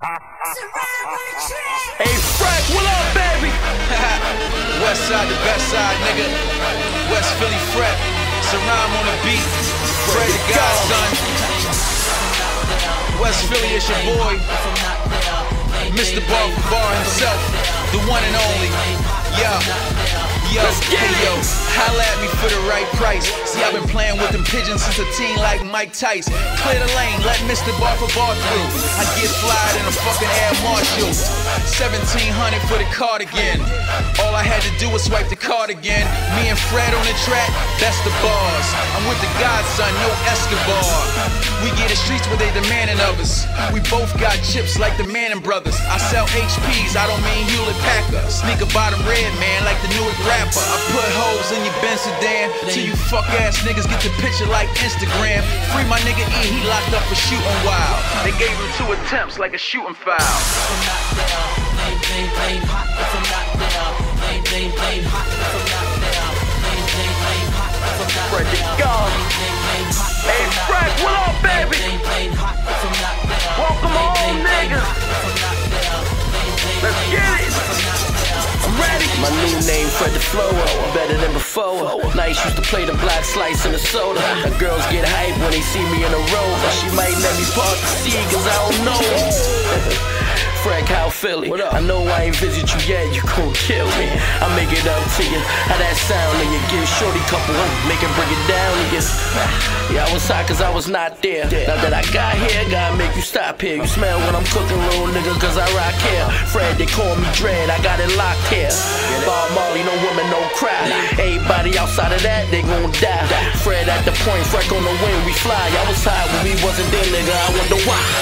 Hey Frank, what up, baby? West side, the best side, nigga. West Philly Fred. Sarom on the beat. Fred the godson. West Philly is your boy. Mr. Bar Bar himself. The one and only. Yeah. Yo, hey yo, holla at me for the right price. See, I've been playing with them pigeons since a teen like Mike Tice. Clear the lane, let Mr. Bar for Bar through. I get flyed in a fucking Air Marshal. 1700 for the cardigan. All I had to do was swipe the card again. Me and Fred on the track, that's the bars. I'm with the godson, no Escobar. We get the streets where they demanding of us. We both got chips like the Manning brothers. I sell HPs, I don't mean Hewlett Packard. Sneaker bottom red, man, like the rap rapper. I put holes in your Benz sedan till you fuck ass niggas get the picture like Instagram. Free my nigga E, he locked up for shooting wild. They gave him two attempts like a shooting foul. My new name, Fred the Flow, better than before. Nice used to play the black slice in the soda. The girls get hype when they see me in a row. She might let me park the sea, cause I don't know. Frank, how Philly? What up? I know I ain't visit you yet, you gon' kill me. I make it up to you. How that sound and you give shorty couple one, make it bring it down to you. Yeah, I was hot cause I was not there. Now that I got here, gotta make you stop here. You smell when I'm cooking, cause I rock here. Fred, they call me Dread, I got it locked here. Bob Marley, no woman, no cry. Everybody outside of that, they gon' die. Fred at the point, Freck on the wing, we fly. I was high when we wasn't there, nigga, I wonder why